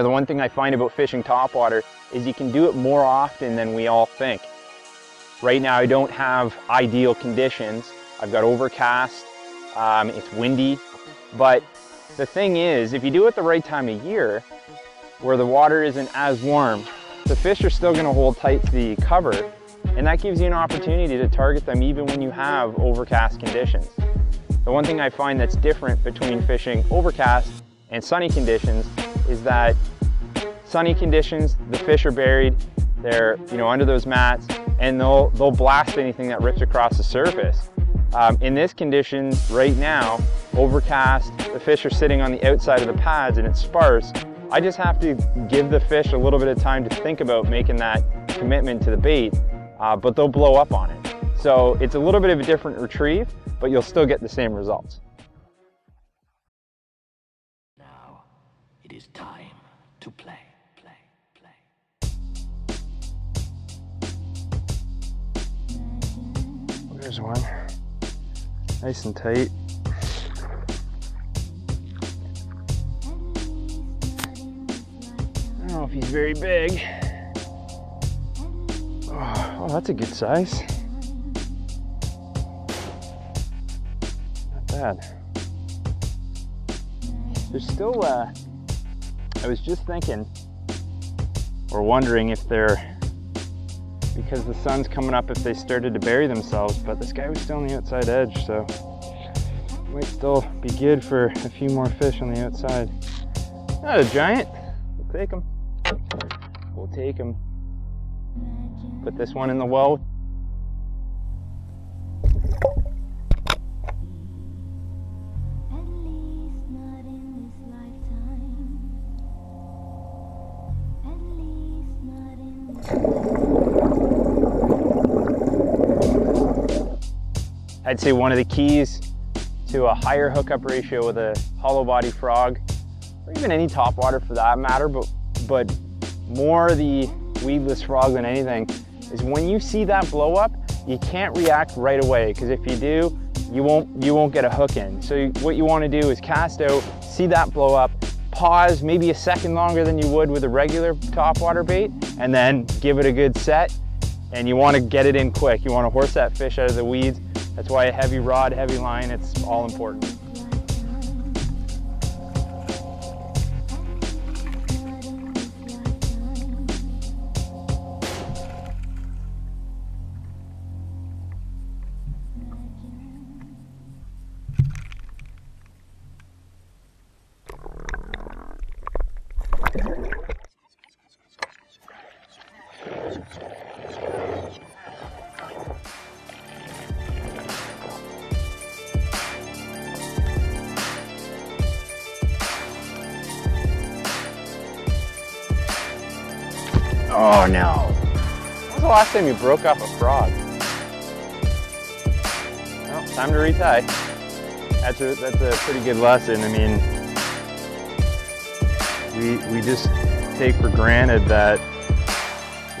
Know, the one thing I find about fishing topwater is you can do it more often than we all think. Right now I don't have ideal conditions. I've got overcast, um, it's windy, but the thing is, if you do it the right time of year, where the water isn't as warm, the fish are still gonna hold tight to the cover, and that gives you an opportunity to target them even when you have overcast conditions. The one thing I find that's different between fishing overcast and sunny conditions is that sunny conditions, the fish are buried, they're you know under those mats, and they'll they'll blast anything that rips across the surface. Um, in this condition right now, overcast, the fish are sitting on the outside of the pads and it's sparse. I just have to give the fish a little bit of time to think about making that commitment to the bait, uh, but they'll blow up on it. So it's a little bit of a different retrieve, but you'll still get the same results. Now it is time to play. There's one. Nice and tight. I don't know if he's very big. Oh, oh that's a good size. Not bad. There's still, uh, I was just thinking, or wondering if they're because the sun's coming up if they started to bury themselves, but this guy was still on the outside edge, so might still be good for a few more fish on the outside. Not a giant, we'll take him. We'll take him. Put this one in the well. At least I'd say one of the keys to a higher hookup ratio with a hollow body frog, or even any topwater for that matter, but, but more the weedless frog than anything, is when you see that blow up, you can't react right away, because if you do, you won't, you won't get a hook in. So you- what you wanna do is cast out, see that blow up, pause maybe a second longer than you would with a regular topwater bait, and then give it a good set, and you want to get it in quick. You want to horse that fish out of the weeds. That's why a heavy rod, heavy line, it's all important. Oh no. When was the last time you broke up a frog? Well, time to retie. That's a, that's a pretty good lesson. I mean, we, we just take for granted that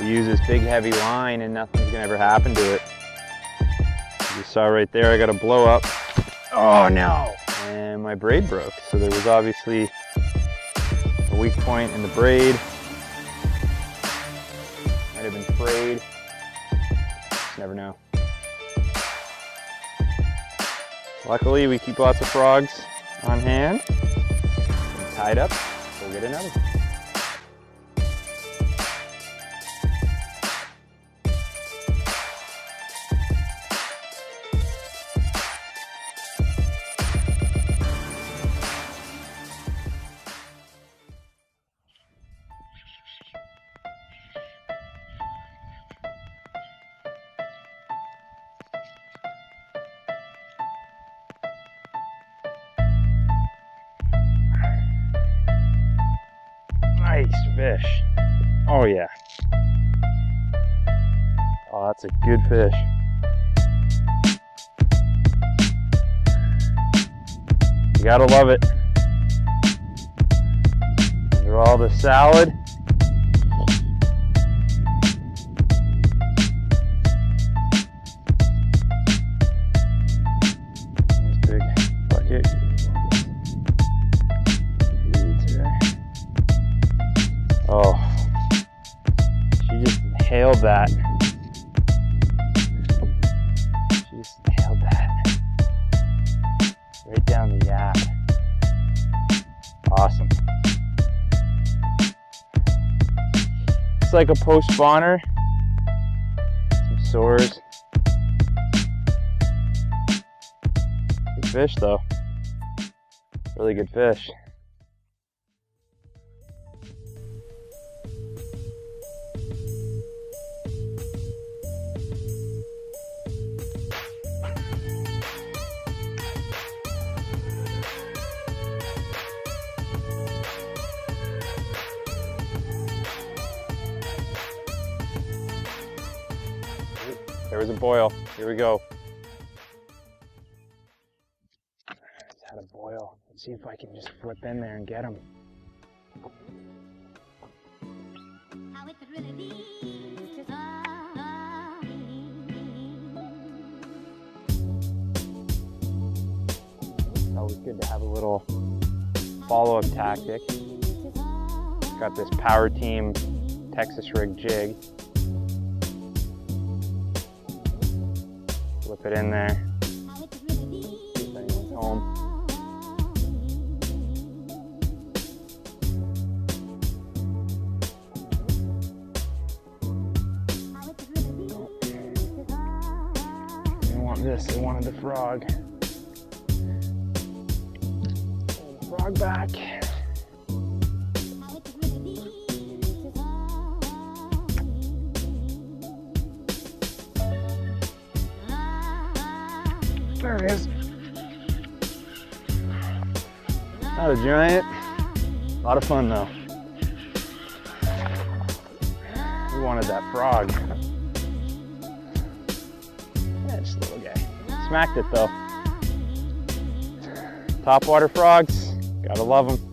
we use this big heavy line and nothing's gonna ever happen to it. You saw right there, I got a blow up. Oh no! And my braid broke. So there was obviously a weak point in the braid. Might have been frayed. Never know. Luckily, we keep lots of frogs on hand tied up. So We'll get another. Nice fish. Oh yeah. Oh, that's a good fish. You gotta love it. Under all the salad. Tailed that. Just tailed that. Right down the yap. Awesome. It's like a post spawner. Some sores. Good fish though. Really good fish. Was a boil. Here we go. It's had a boil. Let's see if I can just flip in there and get him. How it could really be It's always good to have a little follow-up tactic. Got this Power Team Texas rig jig. Flip it in there. home. They want this. They wanted the frog. Frog back. There it is. Not a giant. A lot of fun though. We wanted that frog. Yeah, just a little guy. Smacked it though. Topwater frogs, gotta love them.